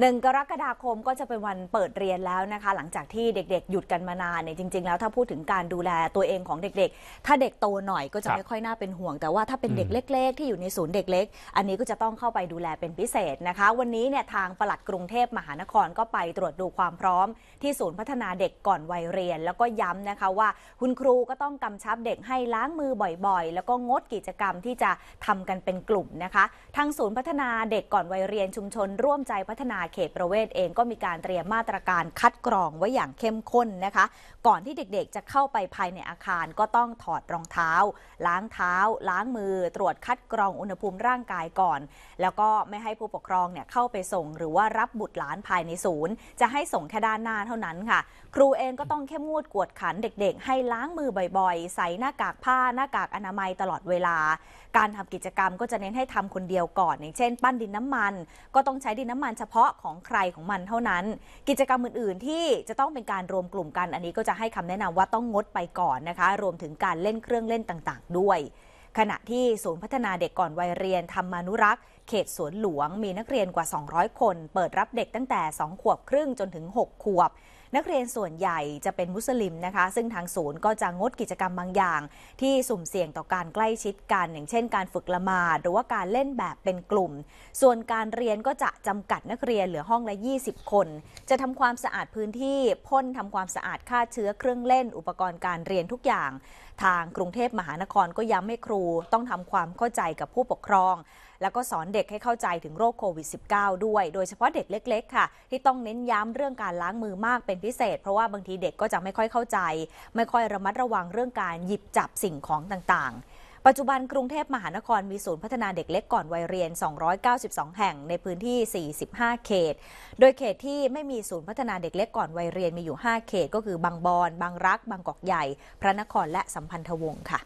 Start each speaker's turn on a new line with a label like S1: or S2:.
S1: หนึ่งกรกฎาคมก็จะเป็นวันเปิดเรียนแล้วนะคะ หลังจากที่เด็กๆ หยุดกันมานานเนี่ยจริง ๆ แล้วถ้าพูดถึงการดูแลตัวเองของเด็กๆ ถ้าเด็กโตหน่อยก็จะ
S2: ครับ
S1: ไม่ค่อยน่าเป็นห่วง แต่ว่าถ้าเป็นเด็ก
S2: อืม
S1: เล็ก ๆ ที่อยู่ในศูนย์เด็กเล็ก อันนี้ก็จะต้องเข้าไปดูแลเป็นพิเศษนะคะ วันนี้เนี่ยทางปลัดกรุงเทพมหานครก็ไปตรวจดูความพร้อม ที่ศูนย์พัฒนาเด็กก่อนวัยเรียน แล้วก็ย้ำนะคะว่าคุณครูก็ต้องกำชับเด็กให้ล้างมือบ่อยๆ แล้วก็งดกิจกรรมที่จะทำกันเป็นกลุ่มนะคะ ทางศูนย์พัฒนาเด็กก่อนวัยเรียนชุมชน ร่วมใจพัฒนาเขตประเวศเองก็มีการเตรียมมาตรการคัดกรองไว้อย่างเข้มข้นนะคะ ก่อนที่เด็กๆ จะเข้าไปภายในอาคารก็ต้องถอดรองเท้า ล้างเท้า ล้างมือ ตรวจคัดกรองอุณหภูมิร่างกายก่อน แล้วก็ไม่ให้ผู้ปกครองเนี่ยเข้าไปส่ง หรือว่ารับบุตรหลานภายในศูนย์ จะให้ส่งแค่ด้านหน้าเท่านั้นค่ะ ครูเองก็ต้องเข้มงวดกวดขันเด็กๆ ให้ล้างมือบ่อยๆ ใส่หน้ากากผ้าหน้ากากอนามัยตลอดเวลา การทำกิจกรรมก็จะเน้นให้ทำคนเดียวก่อน อย่างเช่น ปั้นดินน้ำมัน ก็ต้องใช้ดินน้ำมันเฉพาะของใครของมันเท่านั้น กิจกรรมอื่น ๆ ที่จะต้องเป็นการรวมกลุ่มกัน อันนี้ก็จะให้คำแนะนำว่าต้องงดไปก่อนนะคะ รวมถึงการเล่นเครื่องเล่นต่าง ๆ ด้วย ขณะที่ศูนย์พัฒนาเด็กก่อนวัยเรียนธรรมานุรักษ์ เขตสวนหลวงมีนักเรียนกว่า 200 คน เปิดรับเด็กตั้งแต่ 2 ขวบครึ่งจนถึง 6 ขวบ นักเรียนส่วนใหญ่จะเป็นมุสลิมนะคะ ซึ่งทางศูนย์ก็จะงดกิจกรรมบางอย่าง ที่สุ่มเสี่ยงต่อการใกล้ชิดกัน อย่างเช่น การฝึกละหมาดหรือว่าการเล่นแบบเป็นกลุ่ม ส่วนการเรียนก็จะจำกัดนักเรียนเหลือห้องละ 20 คน จะทำความสะอาดพื้นที่พ่นทำความสะอาดฆ่าเชื้อเครื่องเล่น อุปกรณ์การเรียนทุกอย่าง ทางกรุงเทพมหานครก็ย้ำให้ครูต้องทำความเข้าใจกับผู้ปกครอง แล้วก็สอนเด็กให้เข้าใจถึงโรคโควิด -19 ด้วย โดยเฉพาะเด็กเล็ก ๆ ค่ะ ที่ต้องเน้นย้ำเรื่องการล้างมือมากเป็นพิเศษ เพราะว่าบางทีเด็กก็จะไม่ค่อยเข้าใจ ไม่ค่อยระมัดระวังเรื่องการหยิบจับสิ่งของต่างๆปัจจุบันกรุงเทพมหานครมีศูนย์พัฒนาเด็กเล็กก่อนวัยเรียน 292 แห่งในพื้นที่ 45 เขต โดยเขตที่ไม่มีศูนย์พัฒนาเด็กเล็กก่อนวัยเรียนมีอยู่ 5 เขต ก็คือบางบอน บางรัก บางกอกใหญ่ พระนครและสัมพันธวงศ์ค่ะ